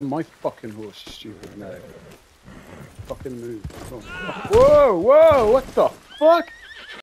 My fucking horse, is stupid no. Fucking move. Whoa, whoa, what the fuck?